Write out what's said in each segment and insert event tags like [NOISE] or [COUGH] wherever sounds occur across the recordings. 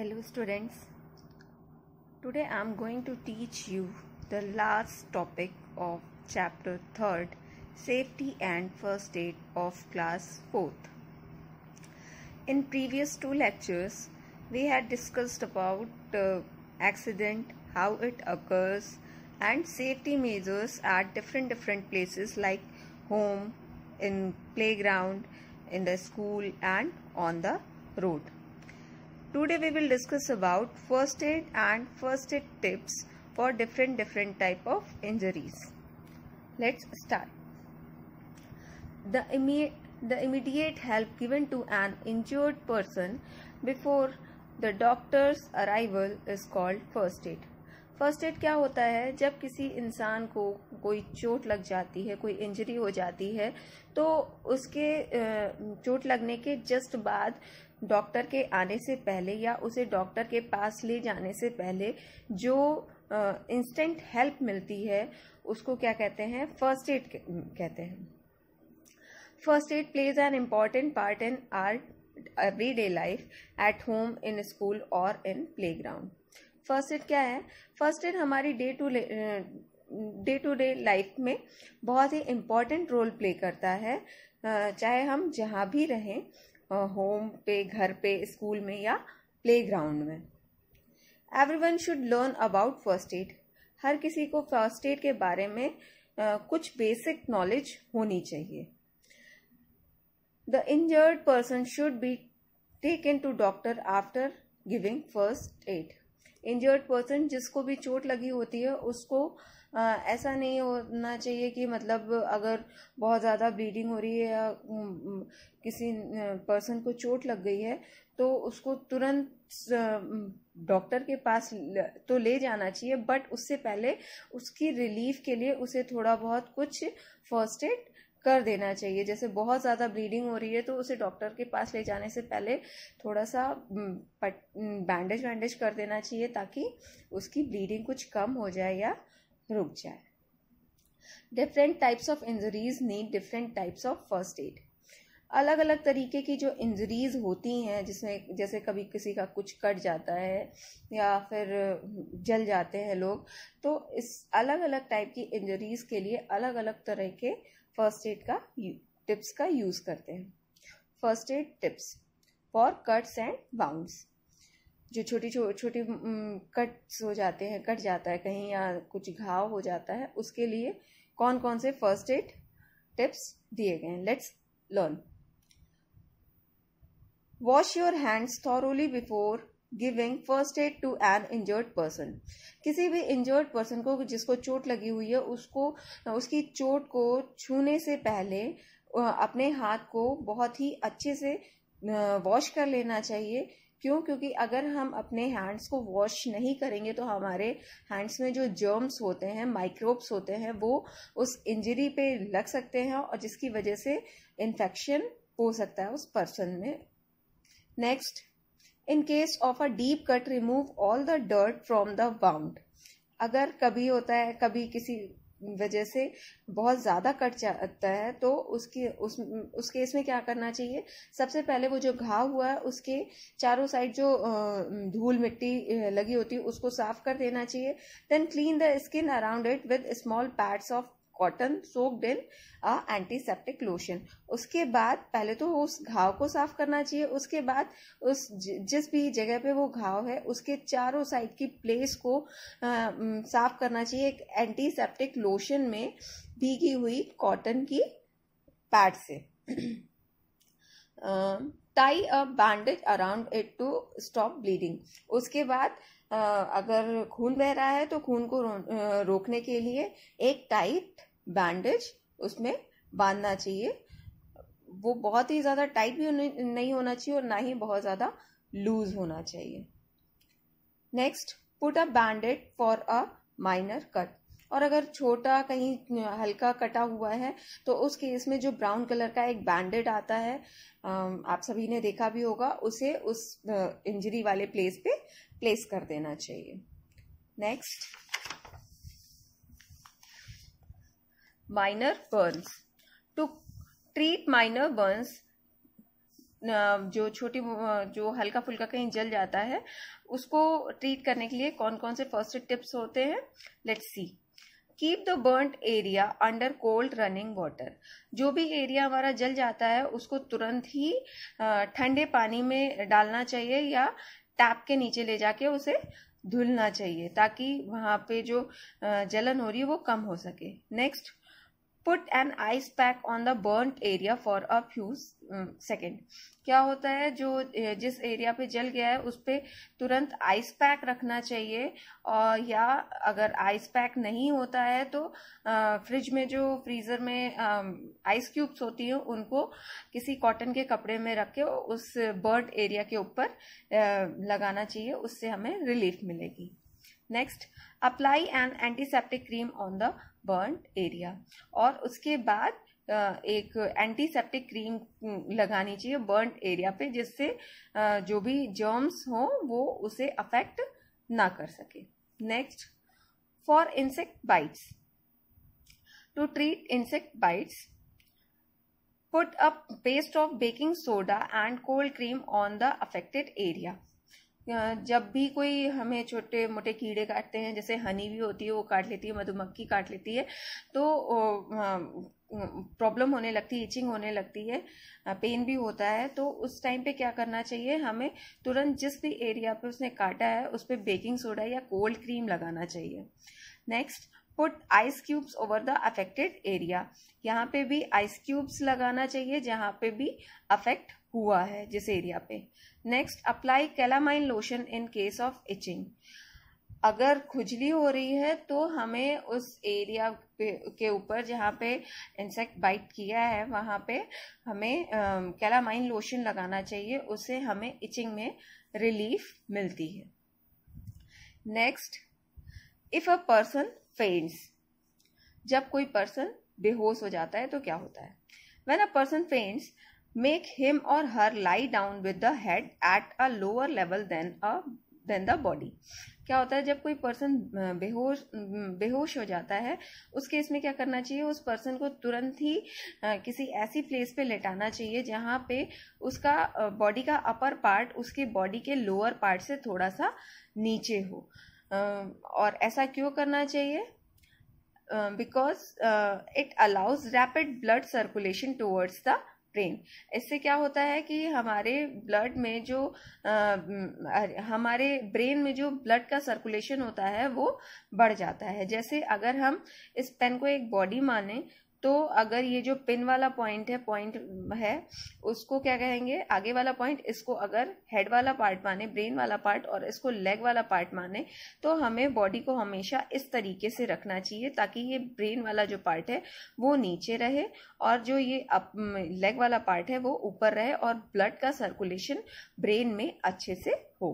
Hello students. Today I am going to teach you the last topic of chapter 3rd Safety and First Aid of class 4th. In previous two lectures we had discussed about uh, accident, how it occurs and safety measures at different different places like home, in playground, in the school and on the road. Today we will discuss about first aid and first aid tips for different different type of injuries. Let's start. The immediate the immediate help given to an injured person before the doctor's arrival is called first aid. First aid क्या होता है, जब किसी इंसान को कोई चोट लग जाती है, कोई इंजरी हो जाती है तो उसके चोट लगने के जस्ट बाद डॉक्टर के आने से पहले या उसे डॉक्टर के पास ले जाने से पहले जो इंस्टेंट हेल्प मिलती है, उसको क्या कहते हैं, फ़र्स्ट एड कहते हैं। First aid plays an important part in our, everyday life, at home, in school और in playground first aid क्या है? फ़र्स्ट एड हमारी day to day to day life में बहुत ही इंपॉर्टेंट रोल प्ले करता है। चाहे हम जहाँ भी रहें होम पे, घर पे, स्कूल में या प्ले ग्राउंड में। Everyone should learn about first aid. हर किसी को फ़र्स्ट एड के बारे में कुछ बेसिक नॉलेज होनी चाहिए। The injured person should be taken to doctor after giving first aid. Injured person जिसको भी चोट लगी होती है उसको आ, ऐसा नहीं होना चाहिए कि मतलब अगर बहुत ज़्यादा ब्लीडिंग हो रही है या किसी पर्सन को चोट लग गई है तो उसको तुरंत डॉक्टर के पास तो ले जाना चाहिए बट उससे पहले उसकी रिलीफ के लिए उसे थोड़ा बहुत कुछ फ़र्स्ट एड कर देना चाहिए। जैसे बहुत ज़्यादा ब्लीडिंग हो रही है तो उसे डॉक्टर के पास ले जाने से पहले थोड़ा सा बैंडेज वैंडेज कर देना चाहिए ताकि उसकी ब्लीडिंग कुछ कम हो जाए या रुक जाए। Different types of injuries need different types of first aid अलग अलग तरीके की जो इंजरीज होती हैं, जिसमें, जैसे कभी किसी का कुछ कट जाता है या फिर जल जाते हैं लोग तो इस अलग अलग टाइप की इंजरीज के लिए अलग अलग तरह के फ़र्स्ट एड का टिप्स का यूज़ करते हैं। First aid tips for cuts and wounds. जो छोटी छोटी कट्स हो जाते हैं, कट जाता है कहीं या कुछ घाव हो जाता है, उसके लिए कौन कौन से फ़र्स्ट एड टिप्स दिए गए हैं? Let's learn wash your hands thoroughly before giving first aid to an injured person किसी भी इंजर्ड पर्सन को जिसको चोट लगी हुई है, उसको, उसकी चोट को छूने से पहले अपने हाथ को बहुत ही अच्छे से वॉश कर लेना चाहिए। क्यों? क्योंकि अगर हम अपने हैंड्स को वॉश नहीं करेंगे तो हमारे हैंड्स में जो जर्म्स होते हैं माइक्रोब्स होते हैं, वो उस इंजरी पे लग सकते हैं और जिसकी वजह से इन्फेक्शन हो सकता है उस पर्सन में। Next in case of a deep cut remove all the dirt from the wound अगर कभी होता है, कभी किसी वजह से बहुत ज़्यादा कट जाता है तो उसकी, उस उस केस में क्या करना चाहिए? सबसे पहले वो जो घाव हुआ है, उसके चारों साइड जो धूल मिट्टी लगी होती है, उसको साफ़ कर देना चाहिए। Then clean the skin around it with small pads of cotton soaked in antiseptic lotion उसके बाद पहले तो उस घाव को साफ़ करना चाहिए उसके बाद उस जिस भी जगह पे वो घाव है उसके चारों साइड की प्लेस को आ, साफ़ करना चाहिए। एक एंटीसेप्टिक लोशन में भीगी हुई कॉटन की पैड से। Tie [CLEARS THROAT] a bandage around it to stop bleeding उसके बाद अगर खून बह रहा है तो खून को रोकने के लिए एक टाइट बैंडेज उसमें बांधना चाहिए। वो बहुत ही ज़्यादा टाइट भी नहीं होना चाहिए और ना ही बहुत ज़्यादा लूज होना चाहिए। Next put a bandaid for a minor cut और अगर छोटा कहीं हल्का कटा हुआ है तो उस केस में जो ब्राउन कलर का एक बैंडेड आता है आप सभी ने देखा भी होगा, उसे उस इंजरी वाले प्लेस पे प्लेस कर देना चाहिए। Next minor burns. To treat minor burns, जो छोटी जो हल्का फुल्का कहीं जल जाता है उसको ट्रीट करने के लिए कौन कौन से फ़र्स्ट टिप्स होते हैं? Let's see keep the burned area under cold running water जो भी एरिया हमारा जल जाता है उसको तुरंत ही ठंडे पानी में डालना चाहिए या टैप के नीचे ले जाके उसे धुलना चाहिए ताकि वहाँ पे जो जलन हो रही है वो कम हो सके। Next put an ice pack on the burn area for a few second क्या होता है जो जिस एरिया पे जल गया है, उस पर तुरंत आइस पैक रखना चाहिए, और या अगर आइस पैक नहीं होता है तो फ्रिज में जो फ्रीजर में आइस क्यूब्स होती हैं, उनको किसी कॉटन के कपड़े में रख के उस बर्ड एरिया के ऊपर लगाना चाहिए, उससे हमें रिलीफ मिलेगी। Next apply an antiseptic cream on the burn area और उसके बाद एक एंटीसेप्टिक क्रीम लगानी चाहिए बर्न एरिया पे, जिससे जो भी जर्म्स हो, वो उसे अफेक्ट ना कर सके। Next for insect bites to treat insect bites put up paste of baking soda and cold cream on the affected area जब भी कोई हमें छोटे मोटे कीड़े काटते हैं, जैसे हनी भी होती है, वो काट लेती है, मधुमक्खी काट लेती है तो प्रॉब्लम होने लगती है, इचिंग होने लगती है पेन भी होता है तो उस टाइम पे क्या करना चाहिए, हमें तुरंत जिस भी एरिया पे उसने काटा है, उस पर बेकिंग सोडा या कोल्ड क्रीम लगाना चाहिए। Next, put ice cubes over the affected area. यहाँ पे भी आइस क्यूब्स लगाना चाहिए, जहाँ पे भी अफेक्ट हुआ है, जिस एरिया पे। Next apply calamine lotion in case of itching अगर खुजली हो रही है तो हमें उस एरिया के ऊपर जहाँ पे इंसेक्ट बाइट किया है, वहाँ पे हमें कैलामाइन लोशन लगाना चाहिए। उससे हमें इचिंग में रिलीफ मिलती है। Next if a person faints जब कोई पर्सन बेहोश हो जाता है तो क्या होता है? When a person faints make him or her lie down with the head at a lower level than a, than the body. क्या होता है, जब कोई पर्सन बेहोश बेहोश हो जाता है, उस केस में क्या करना चाहिए? उस पर्सन को तुरंत ही किसी ऐसी प्लेस पे लेटाना चाहिए जहाँ पे उसका बॉडी का अपर पार्ट उसके बॉडी के लोअर पार्ट से थोड़ा सा नीचे हो। और ऐसा क्यों करना चाहिए? Because it allows rapid blood circulation towards the brain इससे क्या होता है कि हमारे ब्लड में जो आ, हमारे ब्रेन में जो ब्लड का सर्कुलेशन होता है वो बढ़ जाता है। जैसे अगर हम इस पेन को एक बॉडी माने तो अगर ये जो पिन वाला पॉइंट है पॉइंट है, उसको क्या कहेंगे? आगे वाला पॉइंट इसको अगर हेड वाला पार्ट माने ब्रेन वाला पार्ट और इसको लेग वाला पार्ट माने तो हमें बॉडी को हमेशा इस तरीके से रखना चाहिए ताकि ये ब्रेन वाला जो पार्ट है, वो नीचे रहे और जो ये लेग वाला पार्ट है, वो ऊपर रहे और ब्लड का सर्कुलेशन ब्रेन में अच्छे से हो।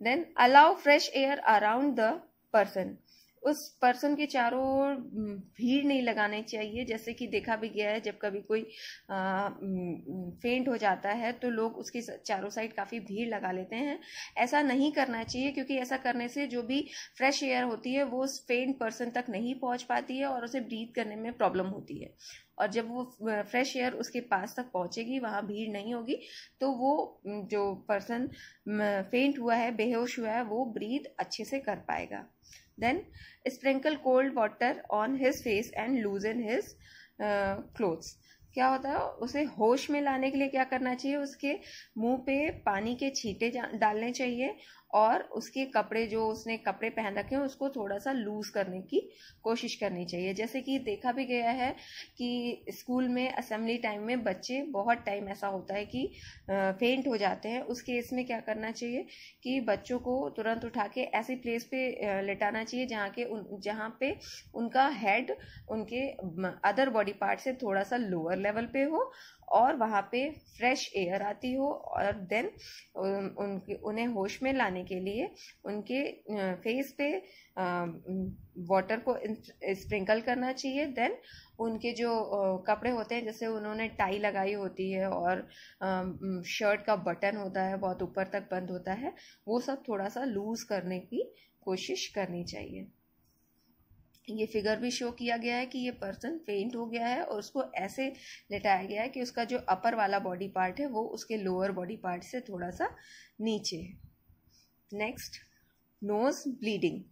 Then allow fresh air around the person उस पर्सन के चारों ओर भीड़ नहीं लगानी चाहिए। जैसे कि देखा भी गया है, जब कभी कोई फेंट हो जाता है तो लोग उसके चारों साइड काफ़ी भीड़ लगा लेते हैं। ऐसा नहीं करना चाहिए, क्योंकि ऐसा करने से जो भी फ्रेश एयर होती है, वो उस फेंट पर्सन तक नहीं पहुँच पाती है और उसे ब्रीथ करने में प्रॉब्लम होती है। और जब वो फ्रेश एयर उसके पास तक पहुंचेगी, वहाँ भीड़ नहीं होगी तो वो जो पर्सन फेंट हुआ है, बेहोश हुआ है, वो ब्रीथ अच्छे से कर पाएगा। Then sprinkle cold water on his face and loosen his uh, clothes क्या होता है उसे होश में लाने के लिए क्या करना चाहिए उसके मुँह पे पानी के छींटे डालने चाहिए और उसके कपड़े, जो उसने कपड़े पहन रखे हैं, उसको थोड़ा सा लूज करने की कोशिश करनी चाहिए। जैसे कि देखा भी गया है कि स्कूल में असेंबली टाइम में बच्चे, बहुत टाइम ऐसा होता है कि फेंट हो जाते हैं। उस केस में क्या करना चाहिए कि बच्चों को तुरंत उठा के ऐसी प्लेस पे लेटाना चाहिए जहाँ के उन, जहाँ पे उनका हेड उनके, अदर बॉडी पार्ट से थोड़ा सा लोअर लेवल पे हो और वहाँ पे फ्रेश एयर आती हो और देन उनके, उन्हें होश में लाने के लिए उनके फेस पे वाटर को स्प्रिंकल करना चाहिए। देन उनके जो कपड़े होते हैं, जैसे उन्होंने टाई लगाई होती है और शर्ट का बटन होता है, बहुत ऊपर तक बंद होता है, वो सब थोड़ा सा लूज करने की कोशिश करनी चाहिए। ये फिगर भी शो किया गया है कि ये पर्सन फेंट हो गया है और उसको ऐसे लेटाया गया है कि उसका जो अपर वाला बॉडी पार्ट है, वो उसके लोअर बॉडी पार्ट से थोड़ा सा नीचे है। Next nose bleeding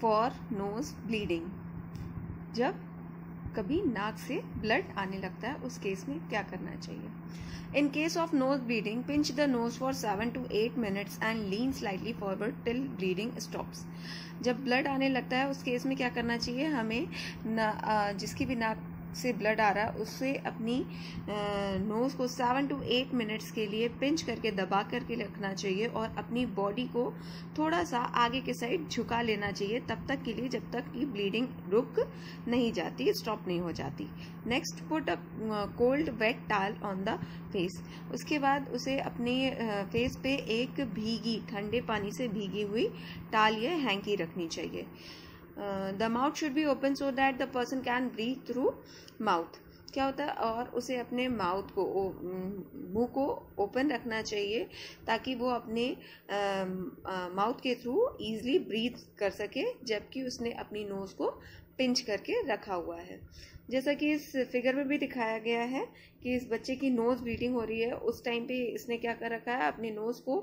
for nose bleeding जब कभी नाक से ब्लड आने लगता है उस केस में क्या करना चाहिए? In case of nose bleeding pinch the nose for seven to eight minutes and lean slightly forward till bleeding stops जब ब्लड आने लगता है उस केस में क्या करना चाहिए? हमें न, जिसकी भी नाक से ब्लड आ रहा है, उससे अपनी नोज़ को सेवन टू एट मिनट्स के लिए पिंच करके दबा करके रखना चाहिए और अपनी बॉडी को थोड़ा सा आगे के साइड झुका लेना चाहिए, तब तक के लिए जब तक कि ब्लीडिंग रुक नहीं जाती स्टॉप नहीं हो जाती। Next put a cold wet towel on the face उसके बाद उसे अपने फेस पे एक भीगी, ठंडे पानी से भीगी हुई टाल या हैंकी रखनी चाहिए। The mouth should be open so that the person can breathe through mouth क्या होता है? और उसे अपने माउथ को मुँह को ओपन रखना चाहिए ताकि वो अपने माउथ के थ्रू इजीली ब्रीथ कर सके, जबकि उसने अपनी नोज़ को पिंच करके रखा हुआ है। जैसा कि इस फिगर में भी दिखाया गया है कि इस बच्चे की नोज़ ब्लीडिंग हो रही है। उस टाइम पे इसने क्या कर रखा है? अपने नोज़ को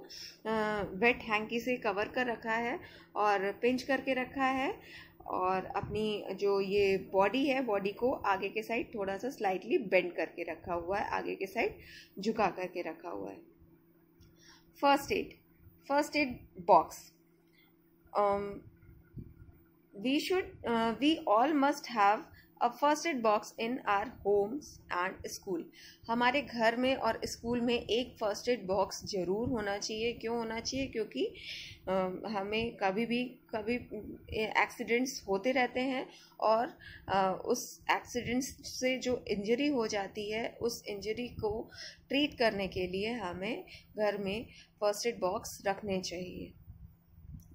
वेट हैंकी से कवर कर रखा है और पिंच करके रखा है। और अपनी जो ये बॉडी है बॉडी को आगे के साइड थोड़ा सा स्लाइटली बेंड करके रखा हुआ है, आगे के साइड झुका करके रखा हुआ है। First aid first aid box we should we all must have a first aid box in our homes and school हमारे घर में और स्कूल में एक फ़र्स्ट एड बॉक्स ज़रूर होना चाहिए। क्यों होना चाहिए? क्योंकि आ, हमें कभी भी कभी एक्सीडेंट्स होते रहते हैं और आ, उस एक्सीडेंट्स से जो इंजरी हो जाती है उस इंजरी को ट्रीट करने के लिए हमें घर में फ़र्स्ट एड बॉक्स रखने चाहिए।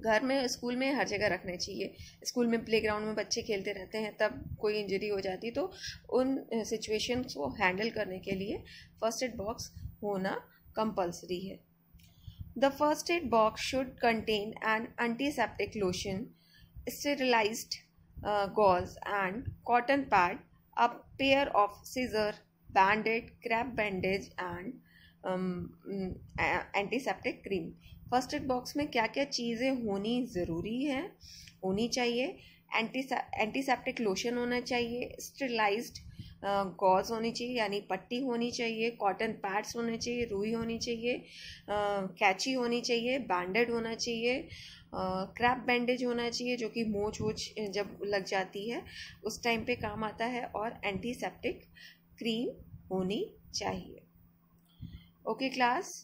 घर में, स्कूल में हर जगह रखने चाहिए। स्कूल में प्लेग्राउंड में बच्चे खेलते रहते हैं, तब कोई इंजरी हो जाती तो उन सिचुएशन को हैंडल करने के लिए फ़र्स्ट एड बॉक्स होना कंपलसरी है। The first aid box should contain an antiseptic lotion sterilized gauze and cotton pad a pair of scissor bandaid crepe bandage and antiseptic cream first aid box में क्या क्या चीज़ें होनी ज़रूरी हैं, होनी चाहिए। एंटी एंटीसेप्टिक लोशन होना चाहिए स्टेलाइज्ड गॉज होनी चाहिए, यानी पट्टी होनी चाहिए, कॉटन पैड्स होने चाहिए, रुई होनी चाहिए कैची होनी चाहिए बैंडेड होना चाहिए क्रैप बैंडेज होना चाहिए जो कि मोच वोच जब लग जाती है, उस टाइम पे काम आता है और एंटीसेप्टिक क्रीम होनी चाहिए। Okay class?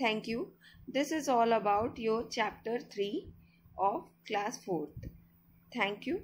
Thank you. This is all about your chapter 3 of class 4th. Thank you.